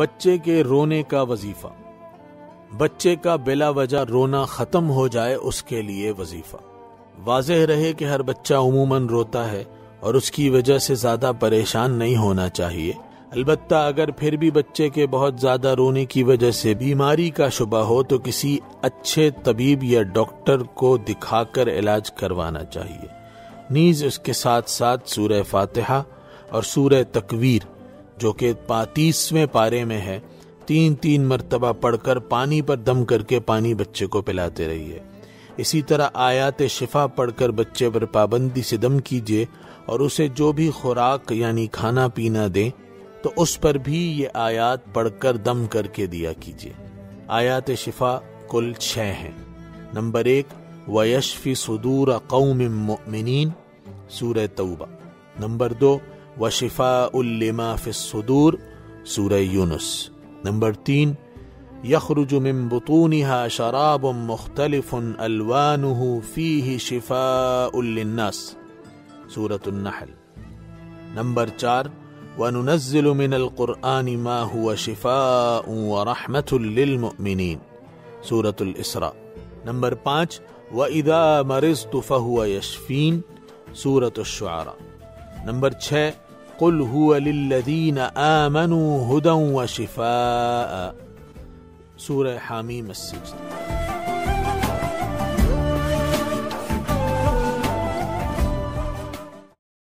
بچے کے رونے کا وظیفہ۔ بچے کا بلا وجہ رونا ختم ہو جائے اس کے لیے وظیفہ۔ واضح رہے کہ ہر بچہ عموماً روتا ہے اور اس کی وجہ سے زیادہ پریشان نہیں ہونا چاہیے۔ البتہ اگر پھر بھی بچے کے بہت زیادہ رونے کی وجہ سے بیماری کا شبہ ہو تو کسی اچھے طبیب یا ڈاکٹر کو دکھا کر علاج کروانا چاہیے۔ نیز اس کے ساتھ ساتھ سورہ فاتحہ اور سورہ تکویر जो कि पैतीसवें पारे में है तीन तीन मरतबा पढ़कर पानी पर दम करके पानी बच्चे को पिलाते रहिए। इसी तरह आयात शिफा पढ़कर बच्चे पर पाबंदी से दम कीजिए और उसे जो भी खुराक यानी खाना पीना दें तो उस पर भी ये आयात पढ़कर दम करके दिया कीजिए। आयात शिफा कुल छह हैं। नंबर एक, वयशफी सुदूर कौम मुमिनीन سورہ توبہ۔ نمبر دو وشفاء لما في الصدور سورة يونس. نمبر تین يخرج من بطونها شراب مختلف ألوانه فيه شفاء للناس. سورة النحل. نمبر چار وننزل من القرآن ما هو شفاء ورحمة للمؤمنين. سورة الإسراء. نمبر پانچ وإذا مرضت فهو يشفين. سورة الشعراء. نمبر چھے قل هو للذين آمنوا هدى وشفاء. سورة حم السجدة